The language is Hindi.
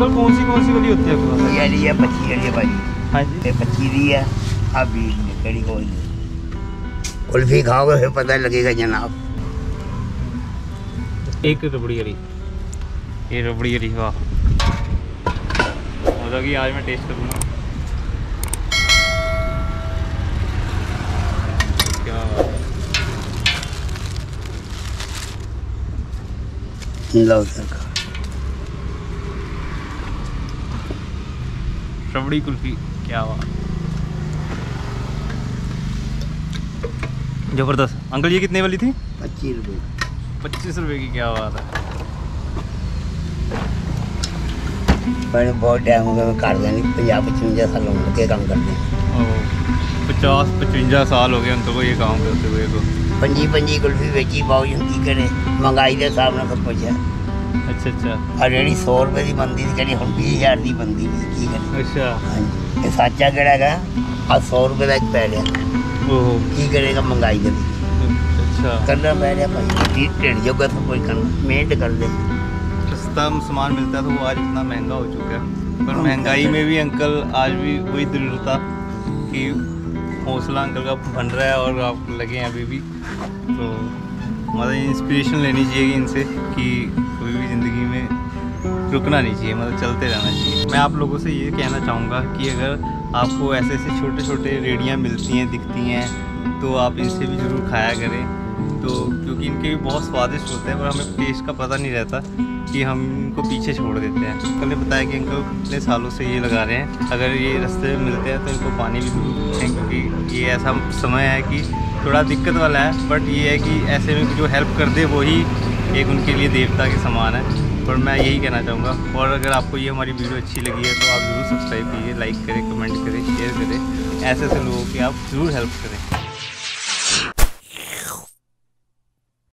अंकल कौन सी कौन सी वाली होती है आपके पास? ये वाली है पच्ची वाली है भाई। हाँ जी। ये पच्ची दी है। आप बीस में कड़ी कोई नहीं। कुल्फी खाओगे फिर पता लगेगा जनाब। एक रबड़ी वाली। ये रबड़ी वाली वाह। मज़ा की आज मैं टेस्ट करूँगा। क्या। लो रबड़ी कुल्फी क्या बात ज़बरदस्त। अंकल ये कितने वाली थी? पच्चीस रुपये पच्चीस रुपए की क्या बात है? मैंने बहुत टाइम हो गया मैं कर देनी पंजाब पचवंजा साल उम्र के काम करते पचास पचवंजा साल हो गए उन तो ये काम करते हुए को पंजी पंजी कुल्फी बेची जी की करे? महँगाई के हिसाब ਨਾਲ सब कुछ है अच्छा अच्छा ਆ ਜਿਹੜੀ 100 ਰੁਪਏ ਦੀ ਬੰਦੀ ਦੀ ਜਿਹੜੀ ਹੁਣ 20000 ਦੀ ਬੰਦੀ ਵੀ ਕੀ ਕਰੇ अच्छा ਹਾਂਜੀ ਇਹ ਸਾਚਾ ਕਿਹੜਾ ਹੈਗਾ ਆ 100 ਰੁਪਏ ਦਾ ਇੱਕ ਪੈ ਰਿਹਾ ओहो ਕੀ ਕਰੇਗਾ ਮਹਿੰਗਾਈ ਦੇ ਵਿੱਚ अच्छा ਕਰਨਾ ਪੈ ਰਿਹਾ ਭਾਈ ਜੀ ਢਿੱਡ ਜੋਗਾ ਸਭ ਕੁਝ ਕਰਨਾ ਮਿਹਨਤ ਕਰਦੇ सस्ता सामान मिलता था वो आज इतना महंगा हो चुका है पर महंगाई में भी अंकल आज भी वही दिल था कि हौसला अंकल का बन रहा है और आप लगे हैं अभी भी तो मतलब इंस्पिरेशन लेनी चाहिए इनसे कि कभी भी ज़िंदगी में रुकना नहीं चाहिए मतलब चलते रहना चाहिए। मैं आप लोगों से ये कहना चाहूँगा कि अगर आपको ऐसे ऐसे छोटे छोटे रेडियाँ मिलती हैं, दिखती हैं तो आप इनसे भी ज़रूर खाया करें। तो क्योंकि इनके भी बहुत स्वादिष्ट होते हैं, पर हमें टेस्ट का पता नहीं रहता कि हम इनको पीछे छोड़ देते हैं। अंकल ने बताया कि अंकल इतने सालों से ये लगा रहे हैं। अगर ये रास्ते में मिलते हैं तो इनको पानी भी ज़रूर पूछें क्योंकि ये ऐसा समय है कि थोड़ा दिक्कत वाला है बट ये है कि ऐसे में जो हेल्प कर दे वही एक उनके लिए देवता के समान है, पर मैं यही कहना चाहूँगा, और अगर आपको ये हमारी वीडियो अच्छी लगी है तो आप ज़रूर सब्सक्राइब कीजिए लाइक करें कमेंट करें शेयर करें, ऐसे ऐसे लोगों की आप ज़रूर हेल्प करें।